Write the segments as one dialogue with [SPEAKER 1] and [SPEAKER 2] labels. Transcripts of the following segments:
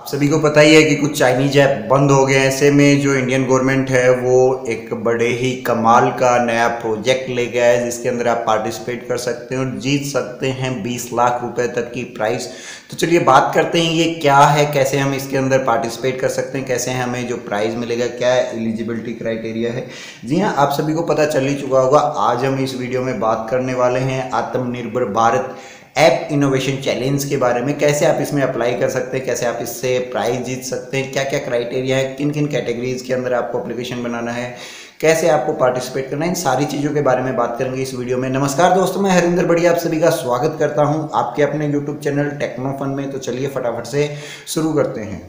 [SPEAKER 1] आप सभी को पता ही है कि कुछ चाइनीज़ ऐप बंद हो गए ऐसे में जो इंडियन गवर्नमेंट है, वो एक बड़े ही कमाल का नया प्रोजेक्ट ले गया है, जिसके अंदर आप पार्टिसिपेट कर सकते हैं और जीत सकते हैं 20 लाख रुपए तक की प्राइस तो चलिए बात करते हैं ये क्या है, कैसे हम इसके अंदर पार्टिसिपेट कर सकते हैं, कैसे हमें जो प्राइज़ मिलेगा, क्या एलिजिबिलिटी क्राइटेरिया है। जी हाँ आप सभी को पता चल ही चुका होगा, आज हम इस वीडियो में बात करने वाले हैं आत्मनिर्भर भारत। ऐप इनोवेशन चैलेंज के बारे में कैसे आप इसमें अप्लाई कर सकते हैं, कैसे आप इससे प्राइज जीत सकते हैं क्या क्या क्राइटेरिया है किन किन कैटेगरीज के अंदर आपको अप्लीकेशन बनाना है, कैसे आपको पार्टिसिपेट करना है, इन सारी चीज़ों के बारे में बात करेंगे इस वीडियो में। नमस्कार दोस्तों, मैं हरिंदर बढ़िया आप सभी का स्वागत करता हूँ आपके अपने यूट्यूब चैनल टेक्नोफन में। तो चलिए फटाफट से शुरू करते हैं।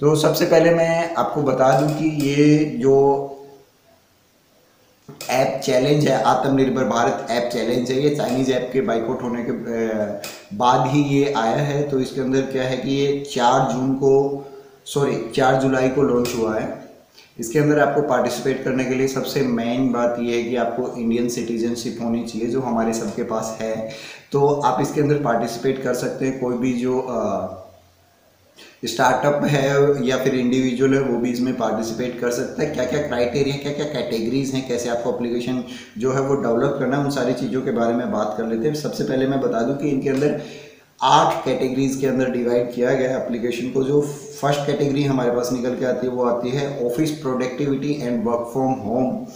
[SPEAKER 1] तो सबसे पहले मैं आपको बता दूँ कि ये जो ऐप चैलेंज है आत्मनिर्भर भारत ऐप चैलेंज है ये चाइनीज़ ऐप के बाइकआउट होने के बाद ही ये आया है। तो इसके अंदर क्या है कि ये चार जून को सॉरी चार जुलाई को लॉन्च हुआ है। इसके अंदर आपको पार्टिसिपेट करने के लिए सबसे मेन बात ये है कि आपको इंडियन सिटीजनशिप होनी चाहिए जो हमारे सबके पास है। तो आप इसके अंदर पार्टिसिपेट कर सकते हैं कोई भी जो आ, स्टार्टअप है या फिर इंडिविजुअल है, वो भी इसमें पार्टिसिपेट कर सकता है। क्या क्या क्राइटेरिया क्या क्या कैटेगरीज हैं, कैसे आपको अप्लीकेशन जो है वो डेवलप करना उन सारी चीज़ों के बारे में बात कर लेते हैं। सबसे पहले मैं बता दूँ कि इनके अंदर आठ कैटेगरीज के अंदर डिवाइड किया गया है एप्लीकेशन को। जो फ़र्स्ट कैटेगरी हमारे पास निकल के आती है, वो आती है office productivity and work from home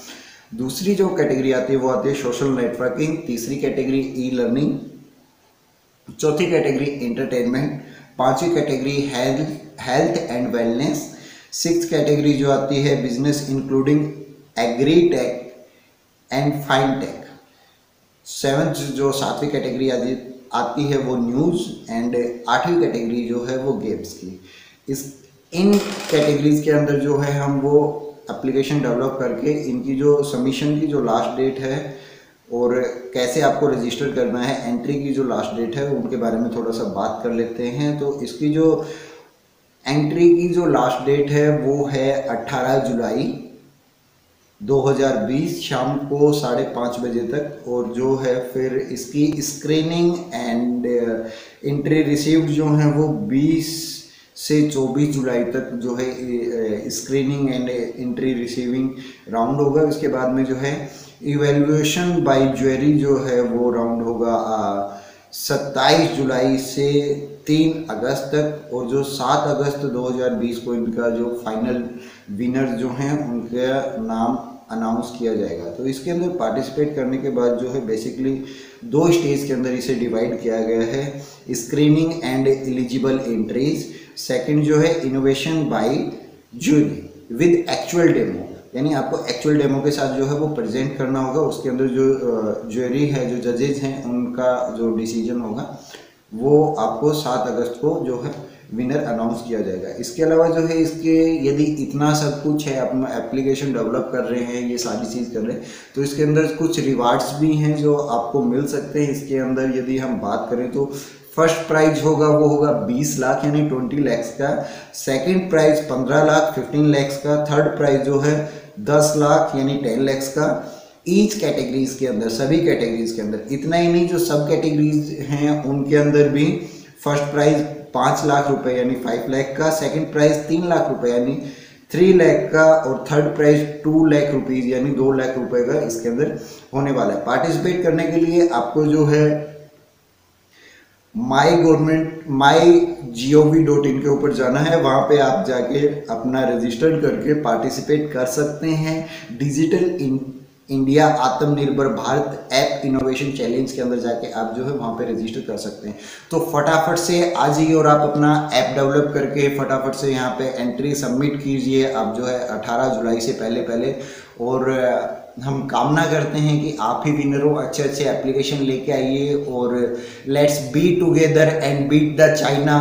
[SPEAKER 1] दूसरी जो कैटेगरी आती है, वो आती है सोशल नेटवर्किंग तीसरी कैटेगरी ई लर्निंग चौथी कैटेगरी इंटरटेनमेंट पांचवी category health health and wellness. Six category जो आती है business including agritech and fintech seventh जो सातवीं कैटेगरी आती आती है वो न्यूज़ एंड आठवीं कैटेगरी जो है वो गेम्स की। इस, इन कैटेगरीज के अंदर जो है हम वो एप्लीकेशन डेवलप करके इनकी जो सबमिशन की जो लास्ट डेट है और कैसे आपको रजिस्टर करना है एंट्री की जो लास्ट डेट है, उनके बारे में थोड़ा सा बात कर लेते हैं। तो इसकी जो एंट्री की जो लास्ट डेट है, वो है 18 जुलाई 2020 शाम को साढ़े पाँच बजे तक और जो है फिर इसकी स्क्रीनिंग एंड एंट्री रिसीव्ड जो है, वो 20 से 24 जुलाई तक जो है screening and entry receiving round होगा। उसके बाद में जो है इवेल्युएशन बाय ज्वेरी जो है वो राउंड होगा सत्ताईस जुलाई से तीन अगस्त तक और जो सात अगस्त 2020 को इनका जो फाइनल विनर जो हैं, उनका नाम अनाउंस किया जाएगा। तो इसके अंदर पार्टिसिपेट करने के बाद जो है बेसिकली दो स्टेज के अंदर इसे डिवाइड किया गया है screening and eligible entries second जो है innovation by jury with actual demo यानी आपको एक्चुअल डेमो के साथ जो है वो प्रेजेंट करना होगा, उसके अंदर जो ज्वेरी है, जो जजेज हैं, उनका जो डिसीज़न होगा, वो आपको सात अगस्त को जो है विनर अनाउंस किया जाएगा। इसके अलावा जो है इसके यदि इतना सब कुछ है, अपना एप्लीकेशन डेवलप कर रहे हैं, ये सारी चीज़ कर रहे हैं तो इसके अंदर कुछ रिवार्ड्स भी हैं जो आपको मिल सकते हैं। इसके अंदर यदि हम बात करें तो फ़र्स्ट प्राइज होगा, वो होगा 20 लाख, यानी 20 लैक्स का। सेकंड प्राइज 15 लाख 15 लैक्स का। थर्ड प्राइज जो है 10 लाख, यानी 10 लैक्स का। ईच कैटेगरीज के अंदर, सभी कैटेगरीज के अंदर, इतना ही नहीं, जो सब कैटेगरीज हैं, उनके अंदर भी फ़र्स्ट प्राइज पाँच लाख रुपए, यानी फाइव लाख का। सेकंड प्राइज तीन लाख रुपए, यानी थ्री लाख का। और third prize two lakh rupees, यानी दो लाख रुपए का इसके अंदर होने वाला है। पार्टिसिपेट करने के लिए आपको जो है my government my G O V dot in के ऊपर जाना है। वहाँ पे आप जाके अपना रजिस्टर करके पार्टिसिपेट कर सकते हैं। डिजिटल इन इंडिया आत्मनिर्भर भारत ऐप इनोवेशन चैलेंज के अंदर जाके आप जो है वहाँ पे रजिस्टर कर सकते हैं। तो फटाफट से आ जाइए और आप अपना ऐप डेवलप करके फटाफट से यहाँ पे एंट्री सबमिट कीजिए। आप जो है 18 जुलाई से पहले पहले और हम कामना करते हैं कि आप ही विनर हो। अच्छे अच्छे एप्लीकेशन लेके आइए और let's be together and beat the China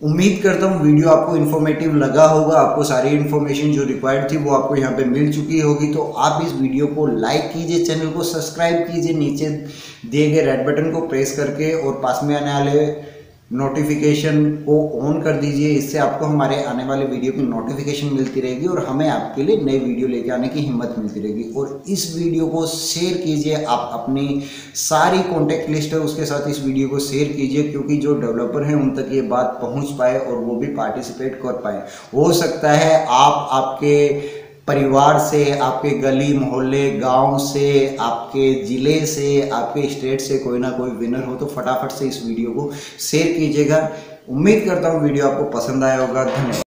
[SPEAKER 1] उम्मीद करता हूँ वीडियो आपको इन्फॉर्मेटिव लगा होगा, आपको सारी इन्फॉर्मेशन जो रिक्वायर्ड थी वो आपको यहाँ पे मिल चुकी होगी। तो आप इस वीडियो को लाइक कीजिए चैनल को सब्सक्राइब कीजिए, नीचे दिए गए रेड बटन को प्रेस करके और पास में आने वाले नोटिफिकेशन को ऑन कर दीजिए, इससे आपको हमारे आने वाले वीडियो की नोटिफिकेशन मिलती रहेगी और हमें आपके लिए नई वीडियो लेके आने की हिम्मत मिलती रहेगी। और इस वीडियो को शेयर कीजिए, आप अपनी सारी कॉन्टेक्ट लिस्ट है, उसके साथ इस वीडियो को शेयर कीजिए, क्योंकि जो डेवलपर हैं, उन तक ये बात पहुँच पाए और वो भी पार्टिसिपेट कर पाए। हो सकता है आप आपके परिवार से, आपके गली, मोहल्ले, गाँव से, आपके ज़िले से, आपके स्टेट से कोई ना कोई विनर हो तो फटाफट से इस वीडियो को शेयर कीजिएगा। उम्मीद करता हूँ वीडियो आपको पसंद आया होगा। धन्यवाद।